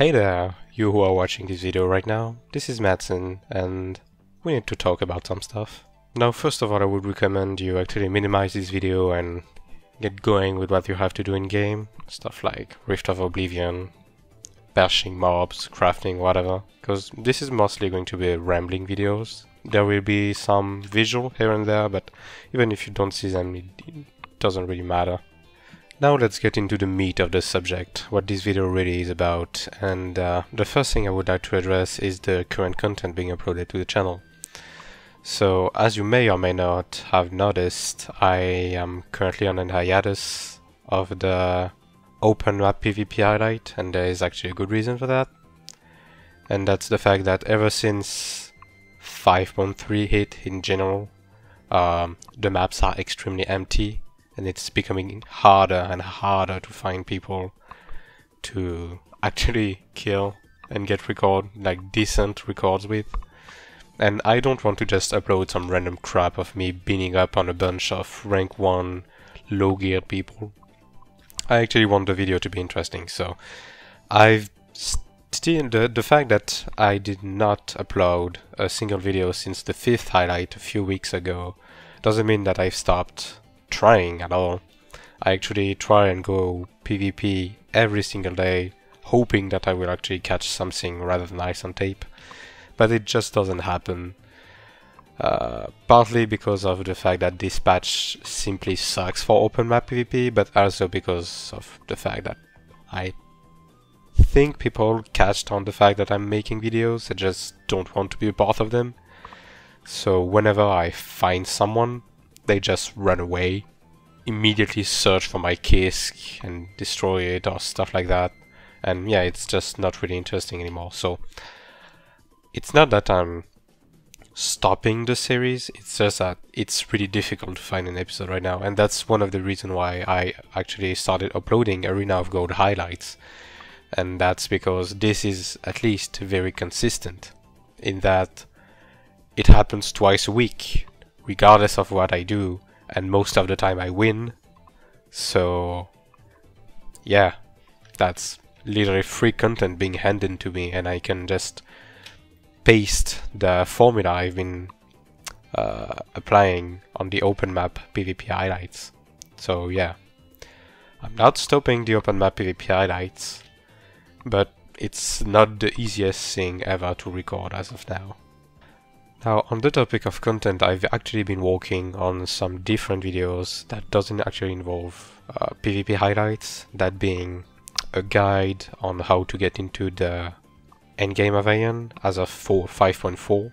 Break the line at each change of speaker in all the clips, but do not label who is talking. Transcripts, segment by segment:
Hey there, you who are watching this video right now, this is Madsin, and we need to talk about some stuff. Now first of all I would recommend you actually minimize this video and get going with what you have to do in game, stuff like Rift of Oblivion, bashing mobs, crafting, whatever, because this is mostly going to be rambling videos. There will be some visual here and there, but even if you don't see them, it doesn't really matter. Now let's get into the meat of the subject, what this video really is about, and uh, the first thing I would like to address is the current content being uploaded to the channel. So, as you may or may not have noticed, I am currently on a hiatus of the open map PvP highlight, and there is actually a good reason for that. And that's the fact that ever since 5.3 hit in general, um, the maps are extremely empty and it's becoming harder and harder to find people to actually kill and get record like decent records with. And I don't want to just upload some random crap of me beating up on a bunch of rank 1 low geared people. I actually want the video to be interesting, so I've still the, the fact that I did not upload a single video since the fifth highlight a few weeks ago doesn't mean that I've stopped trying at all. I actually try and go PvP every single day, hoping that I will actually catch something rather than ice on tape. But it just doesn't happen. Uh, partly because of the fact that this patch simply sucks for open map PvP, but also because of the fact that I think people catched on the fact that I'm making videos, I just don't want to be a part of them. So whenever I find someone they just run away, immediately search for my Kisk and destroy it or stuff like that. And yeah, it's just not really interesting anymore. So it's not that I'm stopping the series, it's just that it's really difficult to find an episode right now. And that's one of the reasons why I actually started uploading Arena of Glory highlights. And that's because this is at least very consistent in that it happens twice a week regardless of what I do, and most of the time I win. So, yeah, that's literally free content being handed to me, and I can just paste the formula I've been uh, applying on the open map PvP highlights. So, yeah, I'm not stopping the open map PvP highlights, but it's not the easiest thing ever to record as of now. Now, on the topic of content, I've actually been working on some different videos that doesn't actually involve uh, PvP highlights, that being a guide on how to get into the endgame of Aion as of 5.4,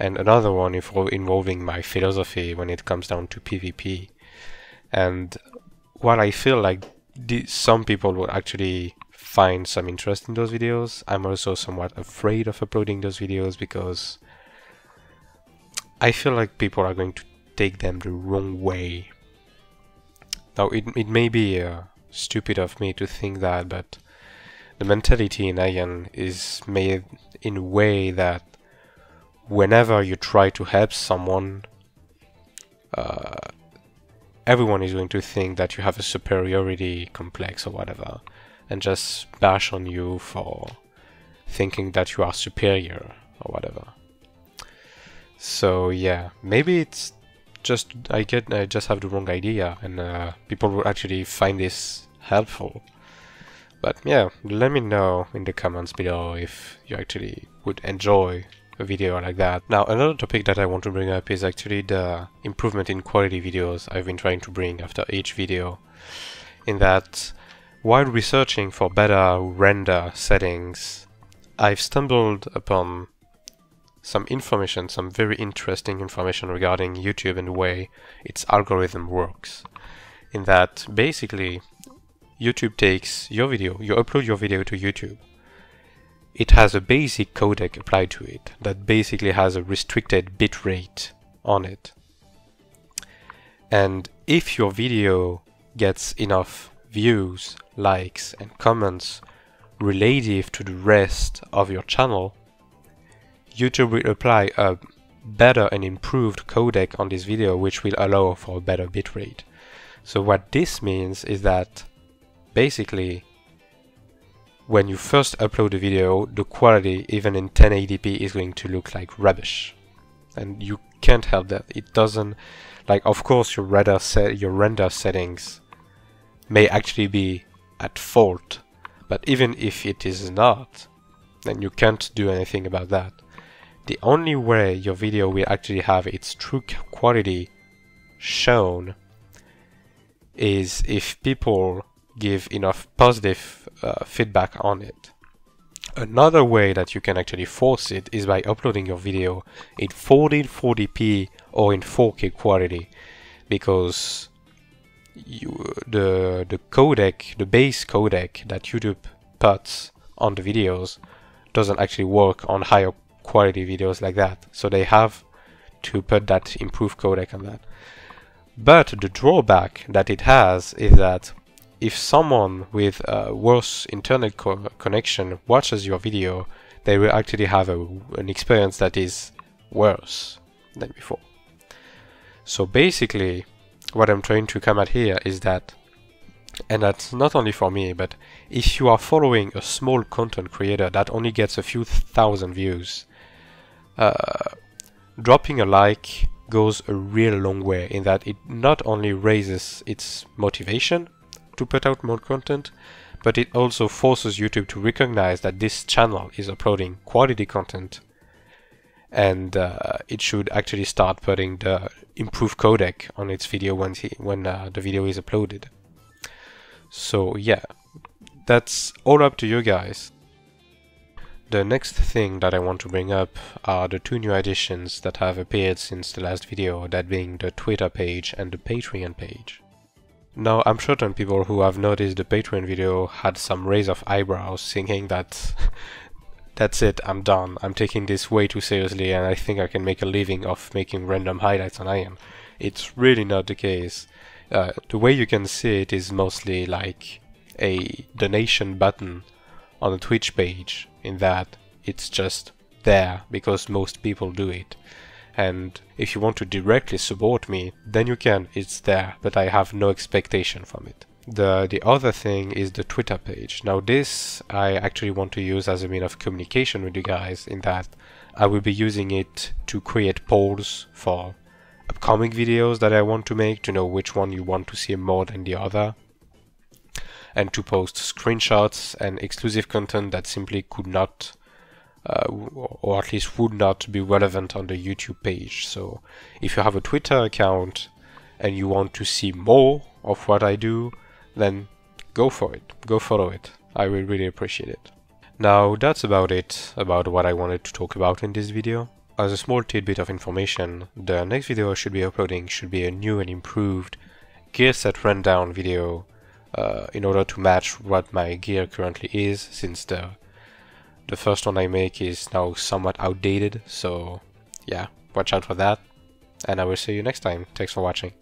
and another one involving my philosophy when it comes down to PvP. And while I feel like some people will actually find some interest in those videos, I'm also somewhat afraid of uploading those videos because I feel like people are going to take them the wrong way. Now, it, it may be uh, stupid of me to think that, but the mentality in Aion is made in a way that whenever you try to help someone, uh, everyone is going to think that you have a superiority complex or whatever, and just bash on you for thinking that you are superior or whatever. So yeah, maybe it's just I get I just have the wrong idea, and uh, people will actually find this helpful. But yeah, let me know in the comments below if you actually would enjoy a video like that. Now, another topic that I want to bring up is actually the improvement in quality videos I've been trying to bring after each video. In that, while researching for better render settings, I've stumbled upon some information, some very interesting information regarding YouTube and the way its algorithm works. In that, basically, YouTube takes your video, you upload your video to YouTube. It has a basic codec applied to it that basically has a restricted bitrate on it. And if your video gets enough views, likes, and comments relative to the rest of your channel, YouTube will apply a better and improved codec on this video which will allow for a better bitrate. So what this means is that basically when you first upload a video, the quality, even in 1080p, is going to look like rubbish. And you can't help that. It doesn't, like, of course, your render, set, your render settings may actually be at fault, but even if it is not, then you can't do anything about that. The only way your video will actually have its true quality shown is if people give enough positive uh, feedback on it. Another way that you can actually force it is by uploading your video in 1440p or in 4K quality because you, the the codec, the base codec that YouTube puts on the videos doesn't actually work on higher quality videos like that. So they have to put that improved codec on that. But the drawback that it has is that if someone with a worse internet co connection watches your video, they will actually have a, an experience that is worse than before. So basically, what I'm trying to come at here is that, and that's not only for me, but if you are following a small content creator that only gets a few thousand views, uh, dropping a like goes a real long way in that it not only raises its motivation to put out more content, but it also forces YouTube to recognize that this channel is uploading quality content and uh, it should actually start putting the improved codec on its video when, he, when uh, the video is uploaded. So yeah, that's all up to you guys. The next thing that I want to bring up are the two new additions that have appeared since the last video, that being the Twitter page and the Patreon page. Now, I'm certain people who have noticed the Patreon video had some raise of eyebrows thinking that that's it, I'm done, I'm taking this way too seriously and I think I can make a living off making random highlights on Aion. It's really not the case. Uh, the way you can see it is mostly like a donation button on the Twitch page in that it's just there because most people do it. And if you want to directly support me, then you can, it's there, but I have no expectation from it. The, the other thing is the Twitter page. Now this I actually want to use as a mean of communication with you guys in that I will be using it to create polls for upcoming videos that I want to make to know which one you want to see more than the other and to post screenshots and exclusive content that simply could not uh, or at least would not be relevant on the YouTube page. So if you have a Twitter account and you want to see more of what I do, then go for it. Go follow it. I will really appreciate it. Now that's about it about what I wanted to talk about in this video. As a small tidbit of information, the next video I should be uploading should be a new and improved gear set rundown video uh, in order to match what my gear currently is since the the first one I make is now somewhat outdated. So yeah watch out for that. And I will see you next time. Thanks for watching